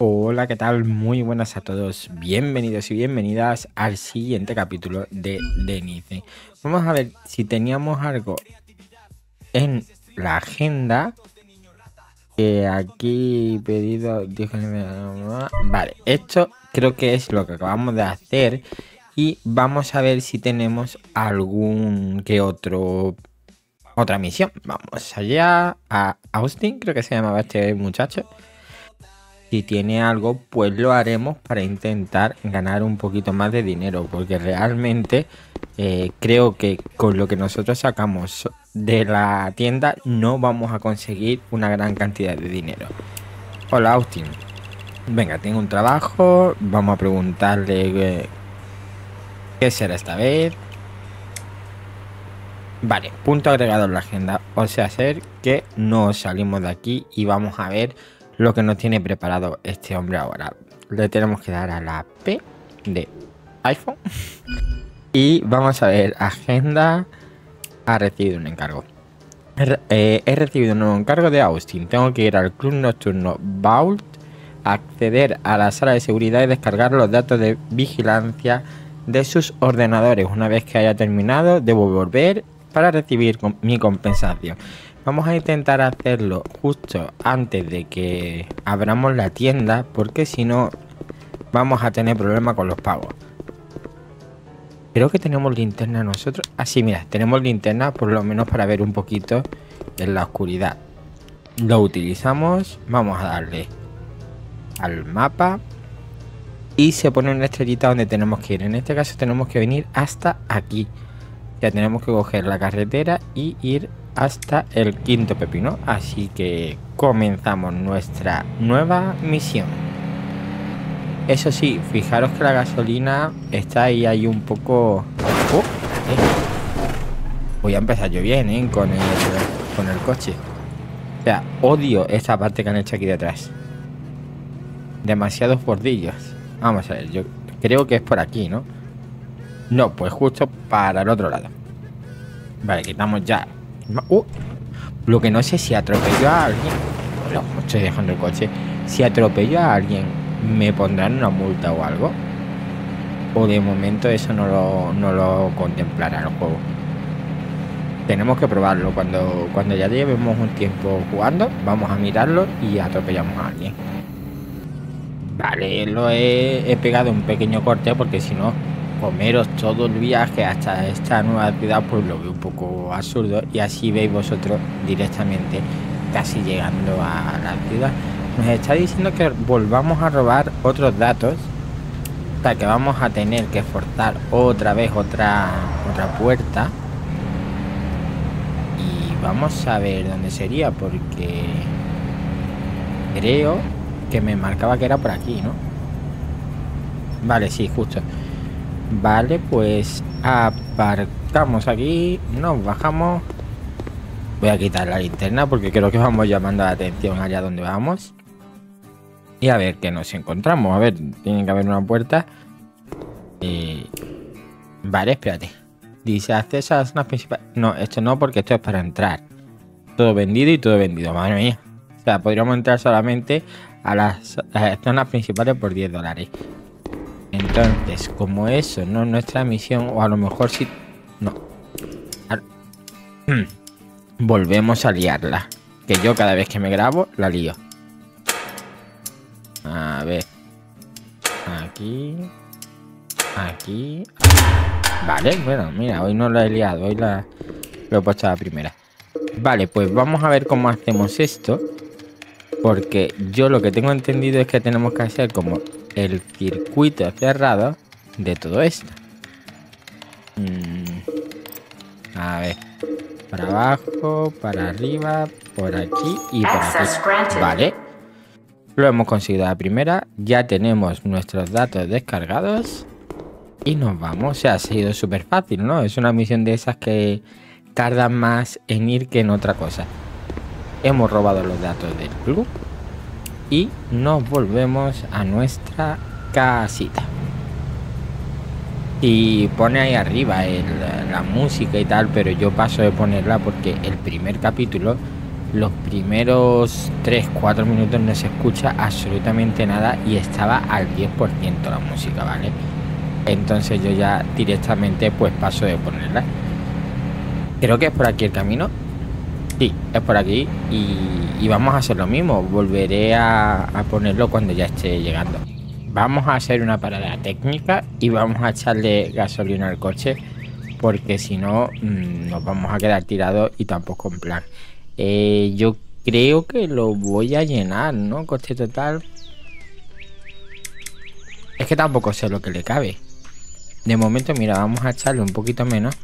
Hola, ¿qué tal? Muy buenas a todos. Bienvenidos y bienvenidas al siguiente capítulo de Denice. Vamos a ver si teníamos algo en la agenda. Que aquí pedido. Vale, esto creo que es lo que acabamos de hacer. Y vamos a ver si tenemos algún que otro. Otra misión. Vamos allá a Austin, creo que se llamaba este muchacho si tiene algo, pues lo haremos para intentar ganar un poquito más de dinero, porque realmente eh, creo que con lo que nosotros sacamos de la tienda no vamos a conseguir una gran cantidad de dinero. Hola Austin. Venga, tengo un trabajo, vamos a preguntarle eh, qué será esta vez. Vale, punto agregado en la agenda. O sea, ser que no salimos de aquí y vamos a ver lo que nos tiene preparado este hombre ahora. Le tenemos que dar a la P de iPhone. Y vamos a ver, agenda. Ha recibido un encargo. Eh, he recibido un nuevo encargo de Austin. Tengo que ir al club nocturno Vault, acceder a la sala de seguridad y descargar los datos de vigilancia de sus ordenadores. Una vez que haya terminado, debo volver para recibir mi compensación. Vamos a intentar hacerlo justo antes de que abramos la tienda, porque si no vamos a tener problemas con los pagos. Creo que tenemos linterna nosotros. Así, ah, mira, tenemos linterna por lo menos para ver un poquito en la oscuridad. Lo utilizamos, vamos a darle al mapa y se pone una estrellita donde tenemos que ir. En este caso tenemos que venir hasta aquí. Ya tenemos que coger la carretera y ir hasta el quinto pepino. Así que comenzamos nuestra nueva misión. Eso sí, fijaros que la gasolina está ahí, ahí un poco... Oh, eh. Voy a empezar yo bien, ¿eh? Con el, con el coche. O sea, odio esta parte que han hecho aquí detrás. Demasiados bordillos. Vamos a ver, yo creo que es por aquí, ¿no? No, pues justo para el otro lado. Vale, quitamos ya Uh, lo que no sé si atropello a alguien. No, estoy dejando el coche. Si atropello a alguien, ¿me pondrán una multa o algo? O de momento eso no lo, no lo contemplará el juego. Tenemos que probarlo. Cuando, cuando ya llevemos un tiempo jugando, vamos a mirarlo y atropellamos a alguien. Vale, lo he, he pegado un pequeño corte porque si no comeros todo el viaje hasta esta nueva ciudad, pues lo veo un poco absurdo. Y así veis vosotros directamente casi llegando a la ciudad. Nos está diciendo que volvamos a robar otros datos. O sea, que vamos a tener que forzar otra vez otra, otra puerta. Y vamos a ver dónde sería, porque creo que me marcaba que era por aquí, ¿no? Vale, sí, justo. Vale, pues aparcamos aquí, nos bajamos. Voy a quitar la linterna porque creo que vamos llamando la atención allá donde vamos. Y a ver qué nos encontramos. A ver, tiene que haber una puerta. Vale, espérate. Dice acceso a las zonas principales. No, esto no, porque esto es para entrar. Todo vendido y todo vendido, madre mía. O sea, podríamos entrar solamente a las zonas principales por 10 dólares. Entonces, como eso no es nuestra misión, o a lo mejor si... No. Volvemos a liarla. Que yo cada vez que me grabo, la lío. A ver. Aquí. Aquí. Vale, bueno, mira, hoy no la he liado. Hoy la lo he puesto a la primera. Vale, pues vamos a ver cómo hacemos esto. Porque yo lo que tengo entendido es que tenemos que hacer como el circuito cerrado de todo esto. Mm, a ver. Para abajo, para arriba, por aquí y por aquí. Vale. Lo hemos conseguido a la primera. Ya tenemos nuestros datos descargados. Y nos vamos. O sea, ha sido súper fácil, ¿no? Es una misión de esas que tardan más en ir que en otra cosa. Hemos robado los datos del club y nos volvemos a nuestra casita. Y pone ahí arriba la música y tal, pero yo paso de ponerla porque el primer capítulo los primeros 3-4 minutos no se escucha absolutamente nada y estaba al 10% la música, ¿vale? Entonces yo ya directamente pues paso de ponerla. Creo que es por aquí el camino. Sí, es por aquí y, vamos a hacer lo mismo. Volveré a, ponerlo cuando ya esté llegando. Vamos a hacer una parada técnica y vamos a echarle gasolina al coche porque si no mm, nos vamos a quedar tirados y tampoco en plan. Eh, yo creo que lo voy a llenar, ¿no? Coste total. Es que tampoco sé lo que le cabe. De momento, mira, vamos a echarle un poquito menos.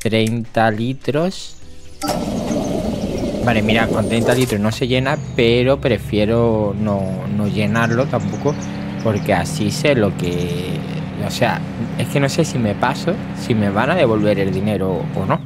30 litros. Vale, mira, con 30 litros no se llena, pero prefiero no, no llenarlo tampoco. Porque así sé lo que... O sea, es que no sé si me paso, si me van a devolver el dinero o no.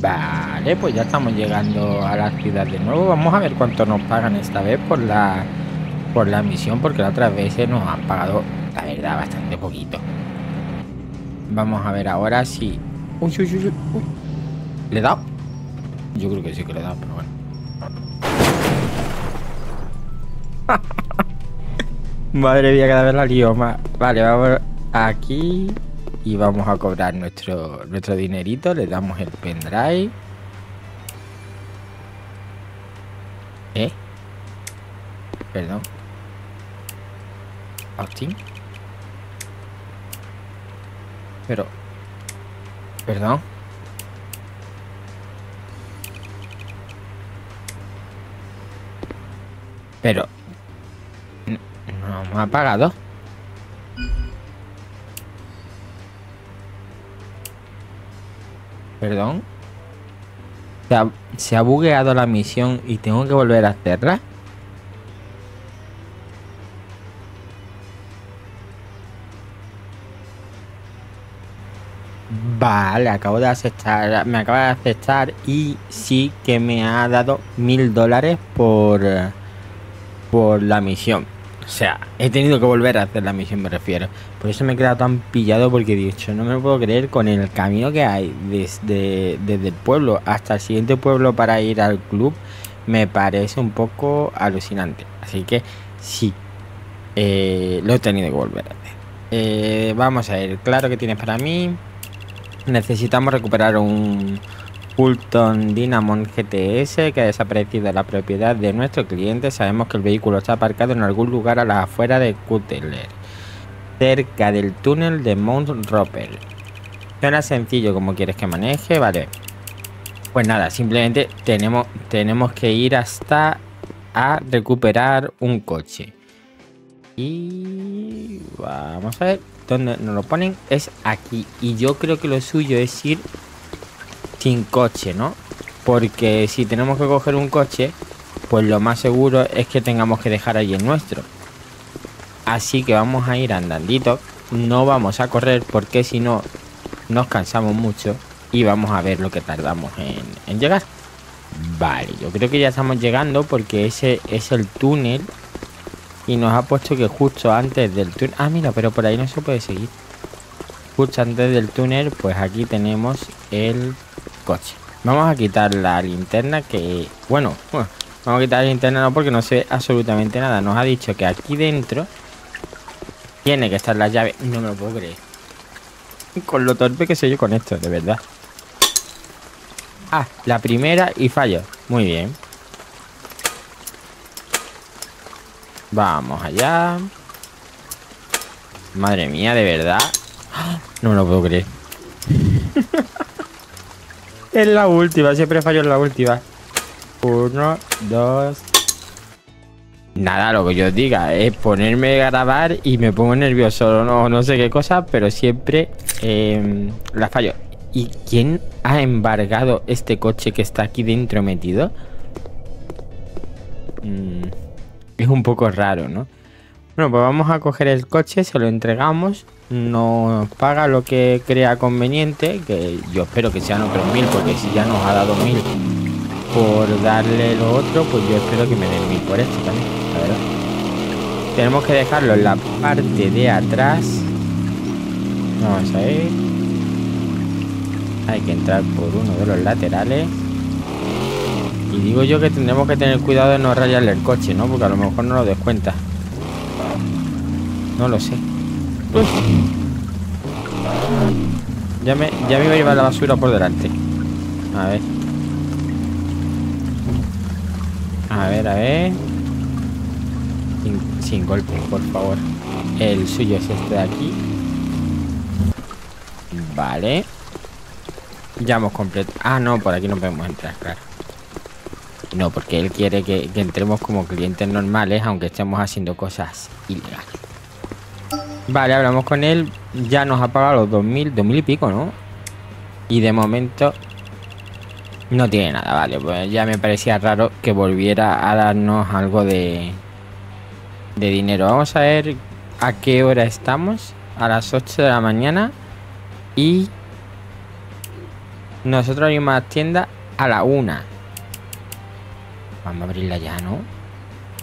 Vale, pues ya estamos llegando a la ciudad de nuevo. Vamos a ver cuánto nos pagan esta vez por la por la misión, porque la otra vez nos han pagado, la verdad, bastante poquito. Vamos a ver ahora si... Uy, uy, uy, uy. ¿Le he dado? Yo creo que sí que le dado, pero bueno. Madre mía, cada vez la lío más. Vale, vamos aquí y vamos a cobrar nuestro, nuestro dinerito. Le damos el pendrive. ¿Eh? Perdón. Austin. Pero... Perdón. Pero... No, me ha pagado. Perdón. Se ha, bugueado la misión y tengo que volver a hacerla. Vale, acabo de aceptar, me acaba de aceptar y sí que me ha dado mil dólares por, por la misión. O sea, he tenido que volver a hacer la misión, me refiero. Por eso me he quedado tan pillado porque he dicho, no me lo puedo creer con el camino que hay desde, desde el pueblo hasta el siguiente pueblo para ir al club. Me parece un poco alucinante. Así que sí, eh, lo he tenido que volver a hacer. Eh, vamos a ver, claro que tienes para mí. Necesitamos recuperar un, Fulton Dynamon GTS que ha desaparecido la propiedad de nuestro cliente. Sabemos que el vehículo está aparcado en algún lugar a la afuera de Cutler, cerca del túnel de Mount Roper. Suena sencillo como quieres que maneje, vale. Pues nada, simplemente tenemos, tenemos que ir hasta a recuperar un coche. Y vamos a ver dónde nos lo ponen. Es aquí. Y yo creo que lo suyo es ir sin coche, ¿no? Porque si tenemos que coger un coche, pues lo más seguro es que tengamos que dejar ahí el nuestro. Así que vamos a ir andandito. No vamos a correr porque si no nos cansamos mucho y vamos a ver lo que tardamos en, en llegar. Vale, yo creo que ya estamos llegando porque ese es el túnel y nos ha puesto que justo antes del túnel... Ah, mira, pero por ahí no se puede seguir. Justo antes del túnel, pues aquí tenemos el coche. Vamos a quitar la linterna que... Bueno, vamos a quitar la linterna no porque no sé absolutamente nada. Nos ha dicho que aquí dentro tiene que estar la llave. No me lo puedo creer. Con lo torpe que soy yo con esto, de verdad. Ah, la primera y fallo. Muy bien. Vamos allá. Madre mía, de verdad. No me lo puedo creer. Es la última, siempre fallo en la última. Uno, dos. Nada, lo que yo diga es ponerme a grabar y me pongo nervioso. No, no sé qué cosa, pero siempre em, la fallo. ¿Y quién ha embargado este coche que está aquí dentro metido? Mm, es un poco raro, ¿no? Bueno, pues vamos a coger el coche, se lo entregamos nos paga lo que crea conveniente, que yo espero que sean otros mil, porque si ya nos ha dado mil por darle lo otro, pues yo espero que me den mil por esto también, la verdad. Tenemos que dejarlo en la parte de atrás. Vamos a ver. Hay que entrar por uno de los laterales. Y digo yo que tendremos que tener cuidado de no rayarle el coche, ¿no? Porque a lo mejor no lo descuenta. No lo sé. Ya me, ya me iba a llevar la basura por delante. A ver. A ver, a ver. Sin, sin por favor. El suyo es este de aquí. Vale. Ya hemos completado. Ah, no, por aquí no podemos entrar, claro. No, porque él quiere que, entremos como clientes normales, aunque estemos haciendo cosas ilegales. Vale, hablamos con él. Ya nos ha pagado los 2000, 2000 y pico, ¿no? Y de momento no tiene nada, vale. Pues ya me parecía raro que volviera a darnos algo de, de dinero. Vamos a ver a qué hora estamos. A las 8 de la mañana. Y nosotros abrimos la tienda a la 1. Vamos a abrirla ya, ¿no?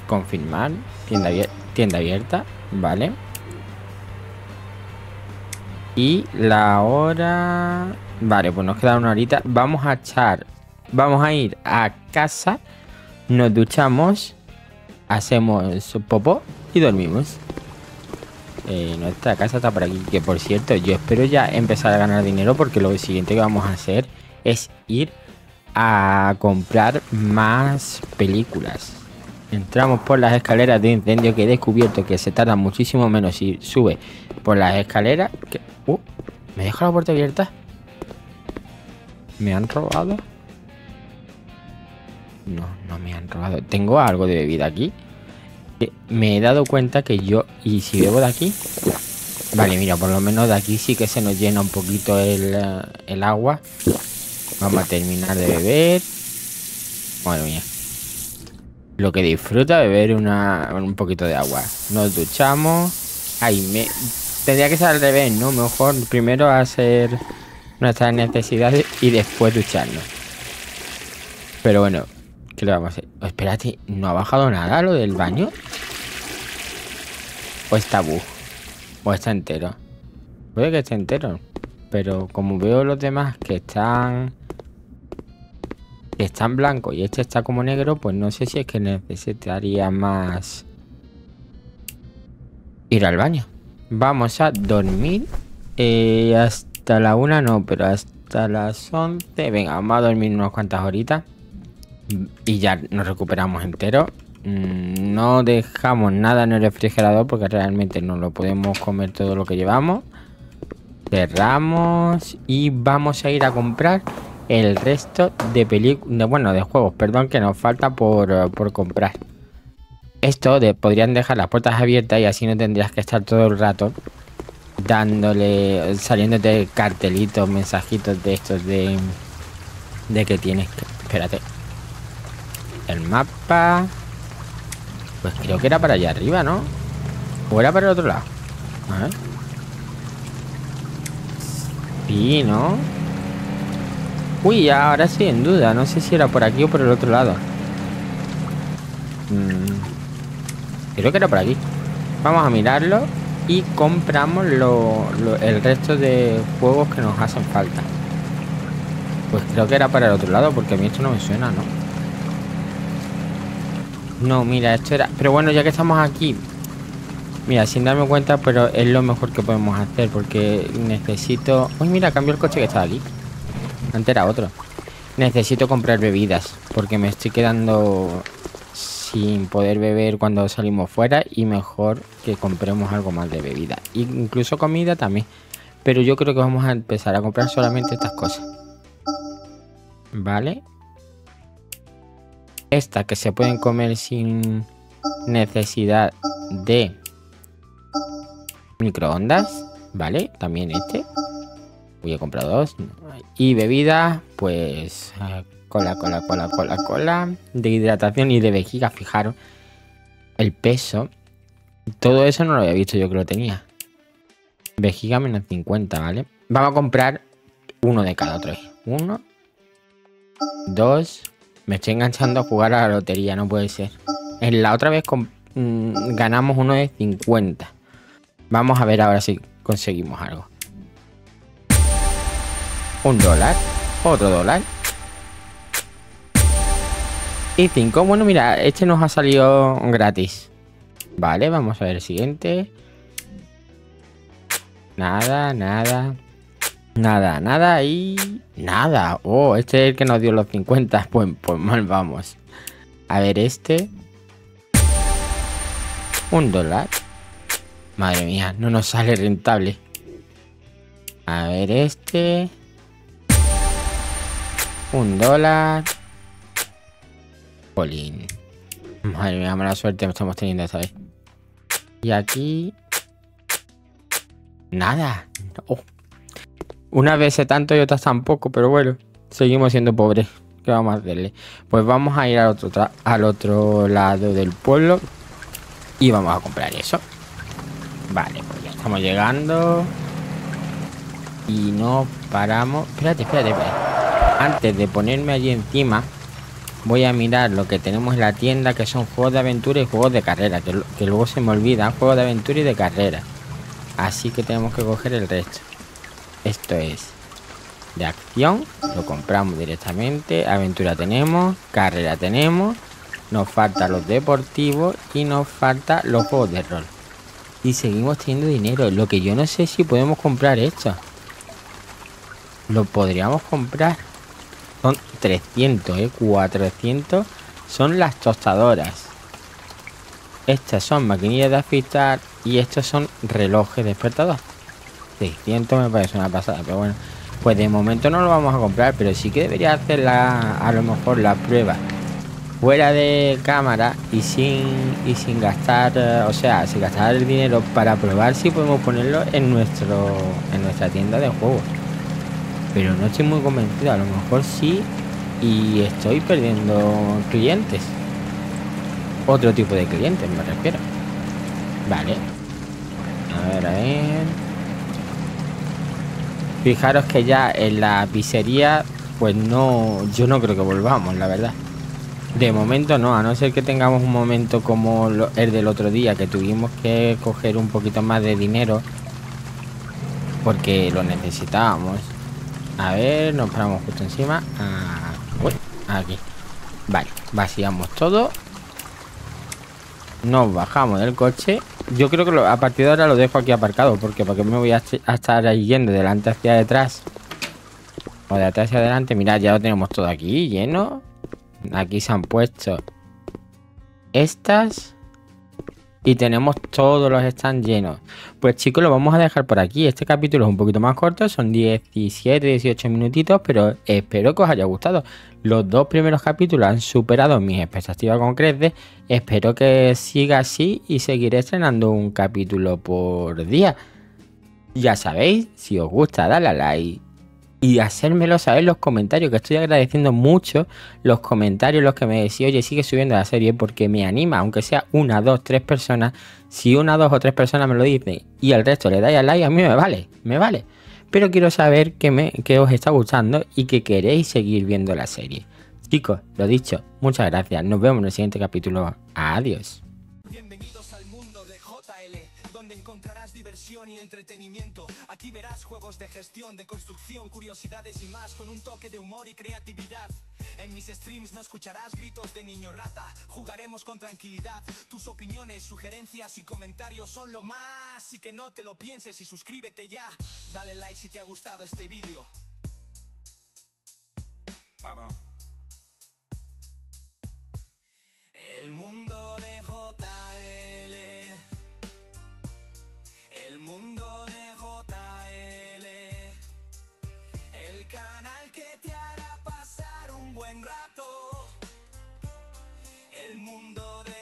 Confirmar. Tienda, tienda abierta. Vale. Y la hora... Vale, pues nos queda una horita. Vamos a echar... Vamos a ir a casa. Nos duchamos. Hacemos popó y dormimos. Eh, nuestra casa está por aquí. Que por cierto, yo espero ya empezar a ganar dinero porque lo siguiente que vamos a hacer es ir a comprar más películas. Entramos por las escaleras de incendio que he descubierto que se tarda muchísimo menos si sube por las escaleras. Uh, ¿Me dejo la puerta abierta? ¿Me han robado? No, no me han robado. Tengo algo de bebida aquí. Me he dado cuenta que yo... ¿Y si bebo de aquí? Vale, mira, por lo menos de aquí sí que se nos llena un poquito el, eh, agua. Vamos a terminar de beber. Madre mía. Lo que disfruta beber una, un poquito de agua. Nos duchamos. Ay, me... Tendría que ser al revés, ¿no? Mejor primero hacer nuestras necesidades y después ducharnos. Pero bueno, ¿qué le vamos a hacer? Oh, espérate, ¿no ha bajado nada lo del baño? ¿O está bug? ¿O está entero? Puede que esté entero. Pero como veo los demás que están está en blanco y este está como negro, pues no sé si es que necesitaría más ir al baño. Vamos a dormir eh, hasta la una, no, pero hasta las 11. Venga, vamos a dormir unas cuantas horitas y ya nos recuperamos entero. Mm, no dejamos nada en el refrigerador porque realmente no lo podemos comer todo lo que llevamos. Cerramos y vamos a ir a comprar el resto de películas, bueno, de juegos, perdón, que nos falta por, eh, comprar. Esto podrían dejar las puertas abiertas y así no tendrías que estar todo el rato dándole, saliéndote cartelitos, mensajitos de estos de, de que tienes que, espérate, el mapa, pues creo que era para allá arriba, ¿no? O era para el otro lado. A ver. Sí, ¿no? Uy, ahora sí, en duda. No sé si era por aquí o por el otro lado. Mm, creo que era por aquí. Vamos a mirarlo y compramos el resto de juegos que nos hacen falta. Pues creo que era para el otro lado porque a mí esto no me suena, ¿no? No, mira, esto era... Pero bueno, ya que estamos aquí... Mira, sin darme cuenta, pero es lo mejor que podemos hacer porque necesito... Uy, mira, cambio el coche que estaba aquí. Antes era otro. Necesito comprar bebidas porque me estoy quedando sin poder beber cuando salimos fuera y mejor que compremos algo más de bebida. Incluso comida también. Pero yo creo que vamos a empezar a comprar solamente estas cosas. ¿Vale? Estas que se pueden comer sin necesidad de microondas. ¿Vale? También este. Voy a comprar dos. Y bebida, pues cola, cola, cola, cola, cola. De hidratación y de vejiga, fijaros. El peso. Todo eso no lo había visto yo que lo tenía. Vejiga menos 50, ¿vale? Vamos a comprar uno de cada otro. Uno. Dos. Me estoy enganchando a jugar a la lotería, no puede ser. En la otra vez mm, ganamos uno de 50. Vamos a ver ahora si conseguimos algo. Un dólar. Otro dólar. Y 5. Bueno, mira, este nos ha salido gratis. Vale, vamos a ver el siguiente. Nada, nada. Nada, nada y... Nada. Oh, este es el que nos dio los 50. Pues, pues mal vamos. A ver, este. Un dólar. Madre mía, no nos sale rentable. A ver, este. Un dólar. Polín. Madre mía, mala suerte estamos teniendo esta vez. Y aquí... Nada. Oh. Una vez tanto y otras tampoco, pero bueno. Seguimos siendo pobres. ¿Qué vamos a hacerle? Pues vamos a ir al otro, al otro lado del pueblo. Y vamos a comprar eso. Vale, pues ya estamos llegando. Y no paramos. Espérate, espérate, espérate. Antes de ponerme allí encima, voy a mirar lo que tenemos en la tienda, que son juegos de aventura y juegos de carrera, que, luego se me olvida, juegos de aventura y de carrera. Así que tenemos que coger el resto. Esto es de acción, lo compramos directamente, aventura tenemos, carrera tenemos, nos falta los deportivos y nos falta los juegos de rol. Y seguimos teniendo dinero, lo que yo no sé si podemos comprar esto. Lo podríamos comprar. Son 300, ¿eh? 400 son las tostadoras. Estas son maquinillas de afeitar y estos son relojes despertador. 600 me parece una pasada, pero bueno. Pues de momento no lo vamos a comprar, pero sí que debería hacer la, a lo mejor la prueba fuera de cámara y sin y sin gastar, eh, o sea, sin gastar el dinero para probar si podemos ponerlo en nuestro en nuestra tienda de juegos pero no estoy muy convencido. A lo mejor sí y estoy perdiendo clientes. Otro tipo de clientes, me refiero. Vale. A ver, a ver. Fijaros que ya en la pizzería, pues no, yo no creo que volvamos, la verdad. De momento no, a no ser que tengamos un momento como el del otro día, que tuvimos que coger un poquito más de dinero porque lo necesitábamos. A ver, nos paramos justo encima. Ah, aquí. Vale, vaciamos todo. Nos bajamos del coche. Yo creo que a partir de ahora lo dejo aquí aparcado. Porque porque me voy a, estar ahí yendo delante hacia detrás. O de atrás hacia adelante. Mirad, ya lo tenemos todo aquí lleno. Aquí se han puesto estas. Y tenemos todos los stands llenos. Pues chicos, lo vamos a dejar por aquí. Este capítulo es un poquito más corto, son 17, 18 minutitos, pero espero que os haya gustado. Los dos primeros capítulos han superado mis expectativas con creces. Espero que siga así y seguiré estrenando un capítulo por día. Ya sabéis, si os gusta, dale a like y hacérmelo saber en los comentarios, que estoy agradeciendo mucho los comentarios, los que me decís, oye, sigue subiendo la serie porque me anima, aunque sea una, dos, tres personas, si una, dos o tres personas me lo dicen y el resto le dais al like, a mí me vale, me vale. Pero quiero saber que, me, que os está gustando y que queréis seguir viendo la serie. Chicos, lo dicho, muchas gracias, nos vemos en el siguiente capítulo. Adiós. Aquí verás juegos de gestión, de construcción, curiosidades y más con un toque de humor y creatividad. En mis streams no escucharás gritos de niño rata, jugaremos con tranquilidad. Tus opiniones, sugerencias y comentarios son lo más, así que no te lo pienses y suscríbete ya. Dale like si te ha gustado este vídeo. Vamos. El mundo de JL. Canal que te hará pasar un buen rato. El mundo de